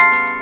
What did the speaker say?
Bye.